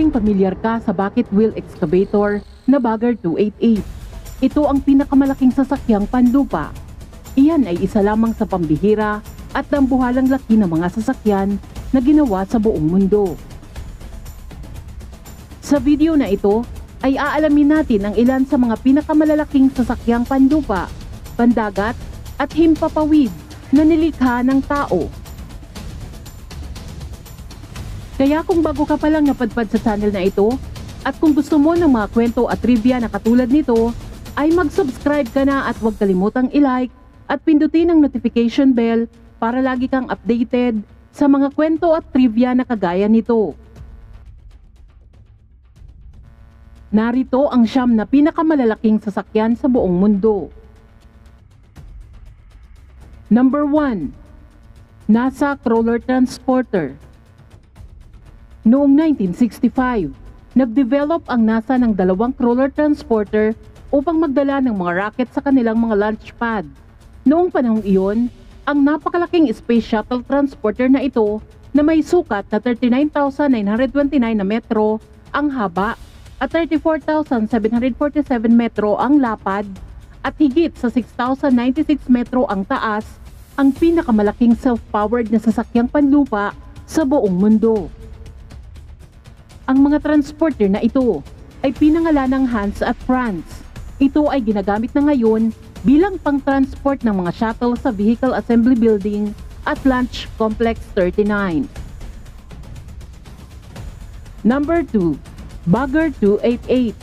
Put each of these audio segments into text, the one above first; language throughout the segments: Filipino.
Maaaring pamilyar ka sa bucket wheel excavator na Bagger 288. Ito ang pinakamalaking sasakyang panlupa. Iyan ay isa lamang sa pambihira at dambuhalang laki ng mga sasakyan na ginawa sa buong mundo. Sa video na ito ay aalamin natin ang ilan sa mga pinakamalalaking sasakyang panlupa, pandagat at himpapawid na nilikha ng tao. Kaya kung bago ka pa lang napadpad sa channel na ito, at kung gusto mo ng mga kwento at trivia na katulad nito, ay mag-subscribe ka na at huwag kalimutang i-like at pindutin ang notification bell para lagi kang updated sa mga kwento at trivia na kagaya nito. Narito ang siyam na pinakamalalaking sasakyan sa buong mundo. Number 1. NASA Crawler Transporter Noong 1965, nag-develop ang NASA ng dalawang crawler transporter upang magdala ng mga rocket sa kanilang mga launch pad. Noong panahong iyon, ang napakalaking space shuttle transporter na ito na may sukat na 39,929 na metro ang haba at 34,747 metro ang lapad at higit sa 6,096 metro ang taas ang pinakamalaking self-powered na sasakyang panlupa sa buong mundo. Ang mga transporter na ito ay pinangalan ng Hans at Franz. Ito ay ginagamit na ngayon bilang pang-transport ng mga shuttle sa Vehicle Assembly Building at Launch Complex 39. Number 2, Bagger 288.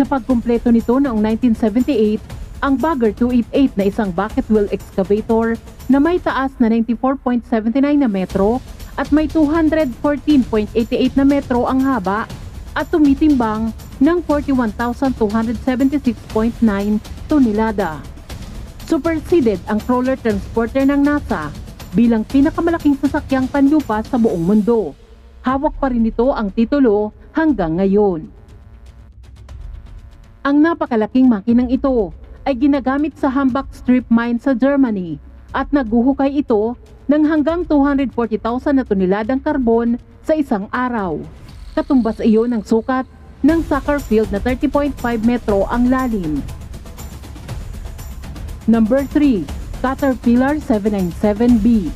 Sa pagkumpleto nito noong 1978, ang Bagger 288 na isang bucket wheel excavator na may taas na 94.79 na metro at may 214.88 na metro ang haba at tumitimbang ng 41,276.9 tonelada. Superseded ang crawler transporter ng NASA bilang pinakamalaking sasakyang panlupa sa buong mundo. Hawak pa rin nito ang titulo hanggang ngayon. Ang napakalaking makinang ito ay ginagamit sa Hambach Strip Mine sa Germany at naguhukay ito ng hanggang 240,000 na toneladang karbon sa isang araw. Katumbas iyon ng sukat ng soccer field na 30.5 metro ang lalim. Number 3, Caterpillar 797B.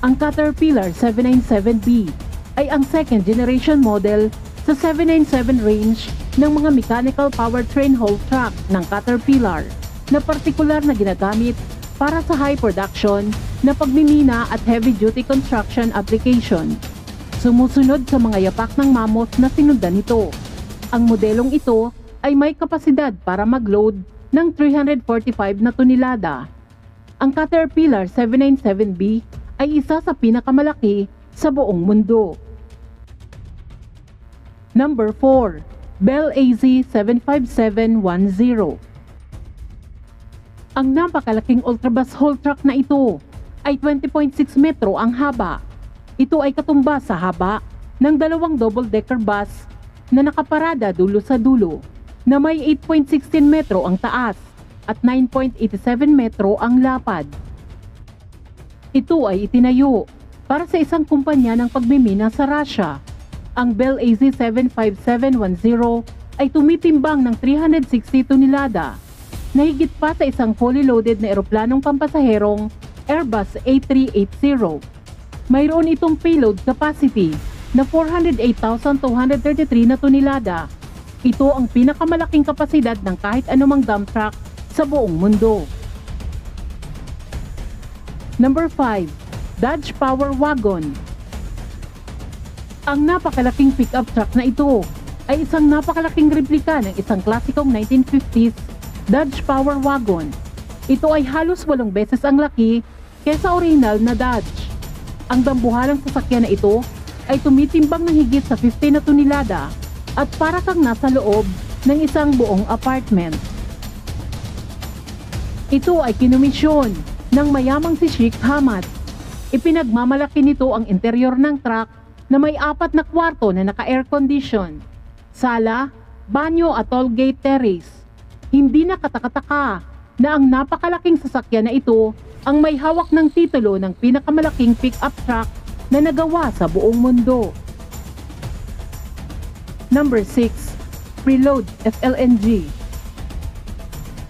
Ang Caterpillar 797B ay ang second generation model sa 797 range ng mga mechanical powertrain haul truck ng Caterpillar na partikular na ginagamit para sa high production na pagmimina at heavy-duty construction application. Sumusunod sa mga yapak ng mammoth na sinundan nito. Ang modelong ito ay may kapasidad para mag-load ng 345 na tonelada. Ang Caterpillar 797B ay isa sa pinakamalaki sa buong mundo. Number 4. Bell AZ 75710 ang napakalaking ultrabus haul truck na ito ay 20.6 metro ang haba. Ito ay katumbas sa haba ng dalawang double-decker bus na nakaparada dulo sa dulo na may 8.16 metro ang taas at 9.87 metro ang lapad. Ito ay itinayo para sa isang kumpanya ng pagmimina sa Russia. Ang Bell AZ-75710 ay tumitimbang ng 360 tonelada na higit pa sa isang fully loaded na eroplanong pampasaherong Airbus A380. Mayroon itong payload capacity na 408,233 na tonelada. Ito ang pinakamalaking kapasidad ng kahit anumang dump truck sa buong mundo. Number 5. Dodge Power Wagon Ang napakalaking pickup truck na ito ay isang napakalaking replika ng isang klasikong 1950s Dodge Power Wagon. Ito ay halos walong beses ang laki kesa original na Dodge. Ang dambuhalang sasakyan na ito ay tumitimbang ng higit sa 50 na tonelada at para kang nasa loob ng isang buong apartment. Ito ay kinumisyon ng mayamang si Sheikh Hamad. Ipinagmamalaki nito ang interior ng truck na may apat na kwarto na naka-air condition, sala, banyo at tollgate terrace. Hindi na katakataka na ang napakalaking sasakyan na ito ang may hawak ng titulo ng pinakamalaking pick-up truck na nagawa sa buong mundo. Number 6. Preload FLNG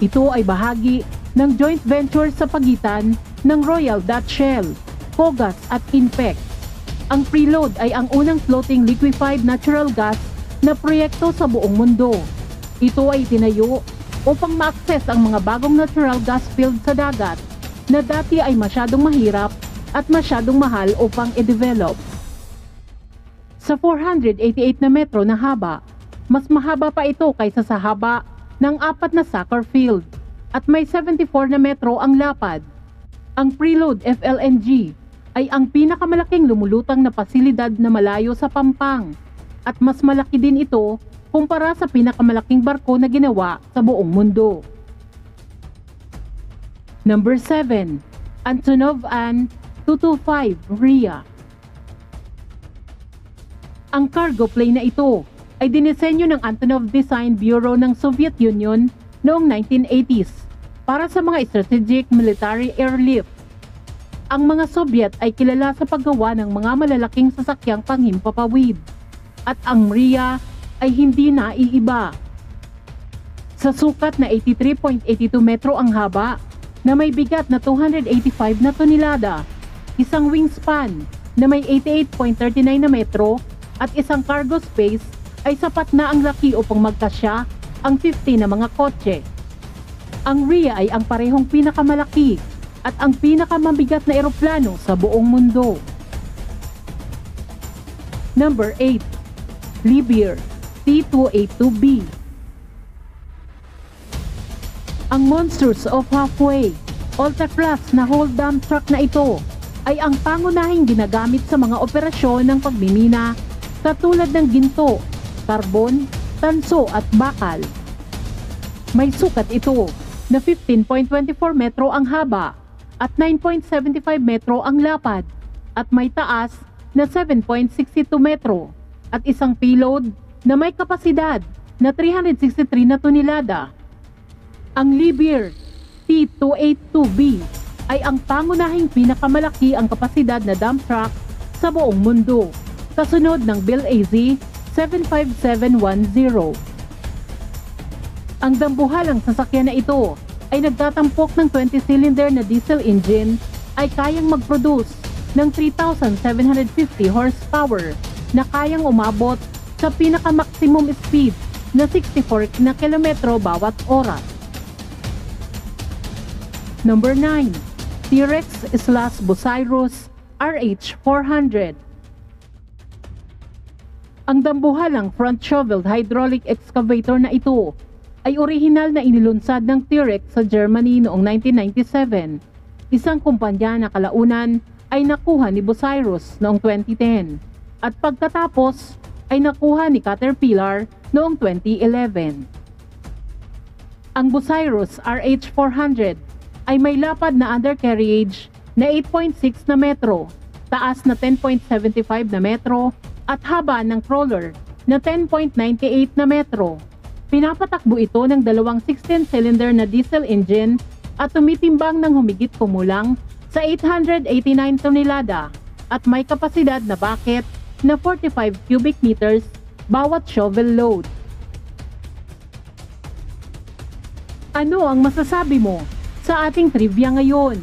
Ito ay bahagi ng joint venture sa pagitan ng Royal Dutch Shell, Kogas at Inpex. Ang preload ay ang unang floating liquefied natural gas na proyekto sa buong mundo. Ito ay tinayo upang ma-access ang mga bagong natural gas field sa dagat na dati ay masyadong mahirap at masyadong mahal upang i-develop. Sa 488 na metro na haba, mas mahaba pa ito kaysa sa haba ng apat na soccer field at may 74 na metro ang lapad. Ang preload FLNG ay ang pinakamalaking lumulutang na pasilidad na malayo sa Pampang at mas malaki din ito kumpara sa pinakamalaking barko na ginawa sa buong mundo. Number 7. Antonov An 225 RIA Ang cargo plane na ito ay dinisenyo ng Antonov Design Bureau ng Soviet Union noong 1980s para sa mga strategic military airlift. Ang mga Soviet ay kilala sa paggawa ng mga malalaking sasakyang panghimpapawid at ang RIA ay hindi naiiba. Sa sukat na 83.82 metro ang haba na may bigat na 285 na tonelada, isang wingspan na may 88.39 na metro at isang cargo space ay sapat na ang laki upang magkasya ang 50 na mga kotse. Ang RIA ay ang parehong pinakamalaki at ang pinakamabigat na eroplano sa buong mundo. Number 8. Liebherr T282B Ang Monsters of Halfway ultra-class na whole dump truck na ito ay ang pangunahing ginagamit sa mga operasyon ng pagmimina katulad ng ginto, karbon, tanso at bakal. May sukat ito na 15.24 metro ang haba at 9.75 metro ang lapad at may taas na 7.62 metro at isang payload na may kapasidad na 363 na tonelada. Ang Liebherr T282B ay ang pangunahing pinakamalaki ang kapasidad na dump truck sa buong mundo, kasunod ng Bill AZ 75710. Ang dambuhalang sasakyan na ito ay nagtatampok ng 20-cylinder na diesel engine ay kayang mag-produce ng 3,750 horsepower na kayang umabot sa pinaka-maximum speed na 64 na kilometro bawat oras. Number 9. T-Rex slash Bucyrus RH400 Ang dambuhalang front shovel hydraulic excavator na ito ay orihinal na inilunsad ng T-Rex sa Germany noong 1997. Isang kumpanya na kalaunan ay nakuha ni Bucyrus noong 2010 at pagkatapos ay nakuha ni Caterpillar noong 2011. Ang Bucyrus RH400 ay may lapad na undercarriage na 8.6 na metro, taas na 10.75 na metro at haba ng crawler na 10.98 na metro. Pinapatakbo ito ng dalawang 16-cylinder na diesel engine at tumitimbang ng humigit kumulang sa 889 tonelada at may kapasidad na bucket na 45 cubic meters bawat shovel load. Ano ang masasabi mo sa ating trivia ngayon?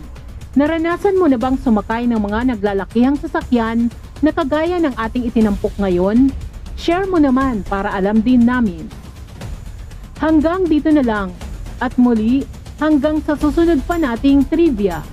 Naranasan mo na bang sumakay ng mga naglalakihang sasakyan na kagaya ng ating itinampok ngayon? Share mo naman para alam din namin. Hanggang dito na lang. At muli, hanggang sa susunod pa nating trivia.